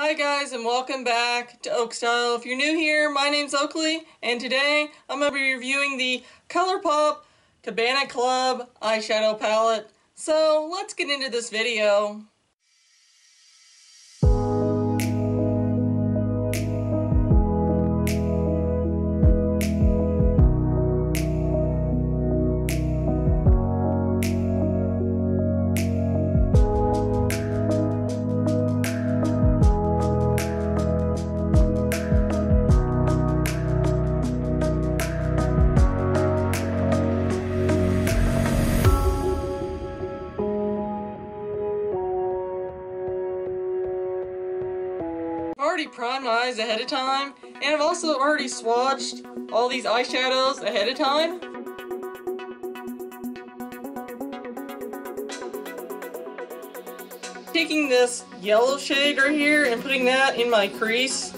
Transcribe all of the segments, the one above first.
Hi guys and welcome back to Oak Style. If you're new here, my name's Oaklee and today I'm going to be reviewing the ColourPop Cabana Club eyeshadow palette. So let's get into this video. Already primed my eyes ahead of time, and I've also already swatched all these eyeshadows ahead of time. Taking this yellow shade right here and putting that in my crease.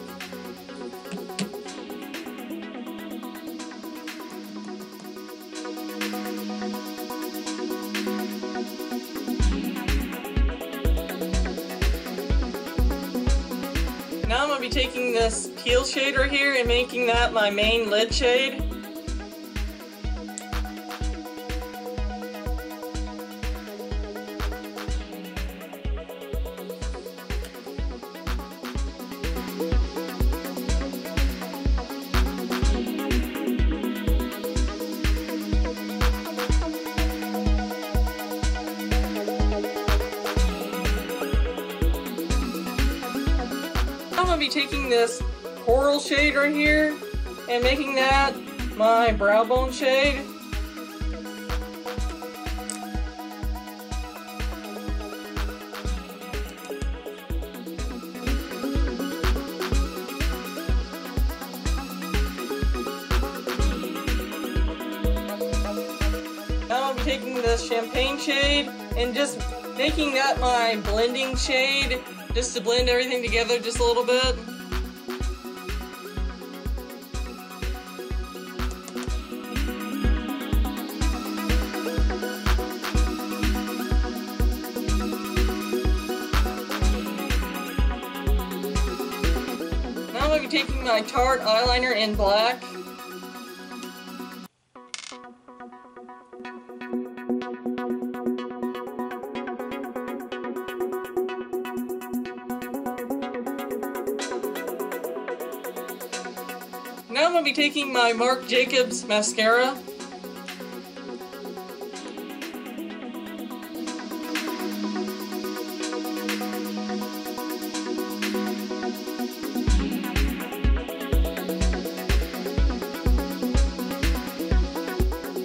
Now I'm going to be taking this teal shade right here and making that my main lid shade. To be taking this coral shade right here and making that my brow bone shade. Now be taking this champagne shade and just making that my blending shade just to blend everything together just a little bit. Now I'm going to be taking my Tarte eyeliner in black Now I'm going to be taking my Marc Jacobs mascara.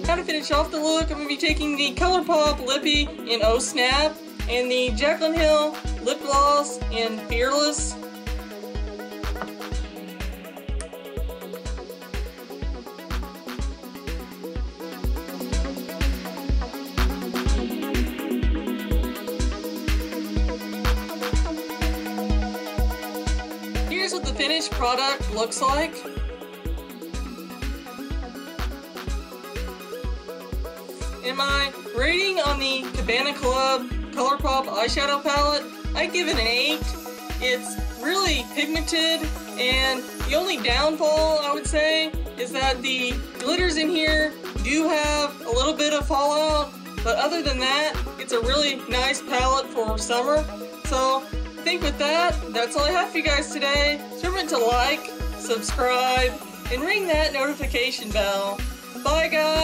Now to finish off the look, I'm going to be taking the ColourPop Lippie in Oh Snap and the Jaclyn Hill Lip Gloss in Fearless. The finished product looks like. In my rating on the Cabana Club ColourPop eyeshadow palette, I give it an 8. It's really pigmented, and the only downfall, I would say, is that the glitters in here do have a little bit of fallout, but other than that, it's a really nice palette for summer. So think with that, that's all I have for you guys today. Remember to like, subscribe, and ring that notification bell. Bye guys!